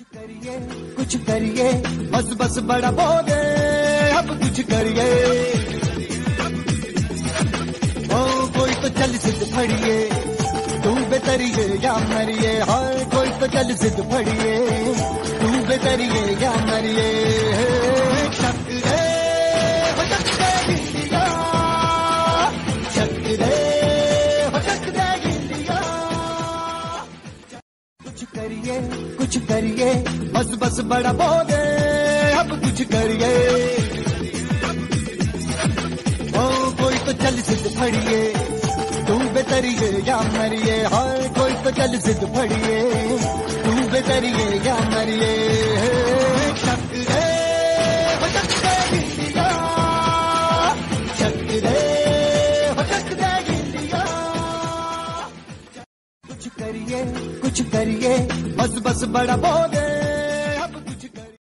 कुछ करिए कुछ करिए। बस बस बड़ा बोले अब कुछ करिए। कोई तो चल सिद्ध फड़िए, तू बेतरिए या मरिए हर कोई तो चल सिद्ध फड़िए। कुछ करिए कुछ करिए। बस बस बड़ा बोले अब कुछ करिए। ओ, कोई तो चल सिद्ध फड़िए, तू बेतरिए या मरिए, हाय, कोई तो चल सिद्ध फड़िए, तू बेतरिए या मरिए। कुछ करिए कुछ करिए। बस बस बड़ा बोले